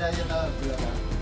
Madalya na vlog.